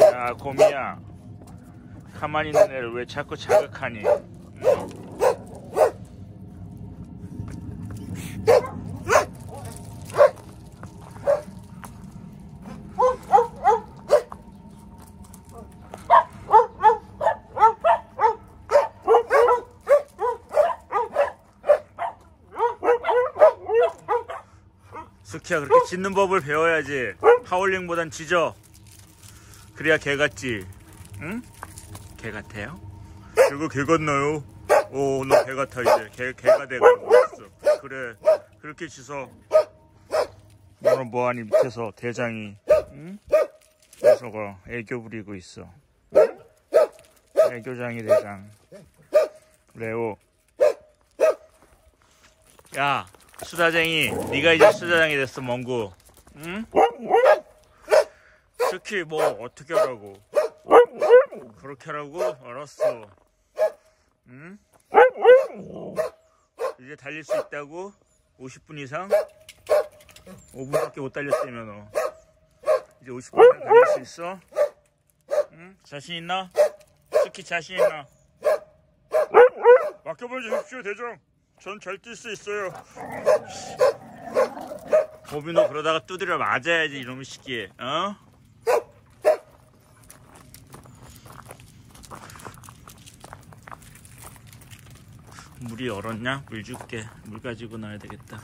야 곰이야. 가만히 있는 애를 왜 자꾸 자극하니 스키야 그렇게 짖는 법을 배워야지 하울링보단 짖어 그래야 개 같지 응? 개 같아요? 이거 개 같나요? 오 너 개 같아 이제 개, 개가 돼가는 거였어 그래 그렇게 짖어 너는 뭐하니 밑에서 대장이 응? 녀석아 애교 부리고 있어 응? 애교장이 대장 레오 야 수다쟁이 네가 이제 수다쟁이 됐어 멍구 응? 스키 뭐 어떻게 하라고 그렇게 하라고? 알았어 응? 이제 달릴 수 있다고? 50분 이상? 5분밖에 못 달렸다며 너 이제 50분 달릴 수 있어? 응? 자신 있나? 스키 자신 있나? 맡겨보십시오 대장 전 잘 뛸 수 있어요 보비 너 그러다가 두드려 맞아야지 이놈의 시기에 어? 물이 얼었냐? 물 줄게 물 가지고 나야 되겠다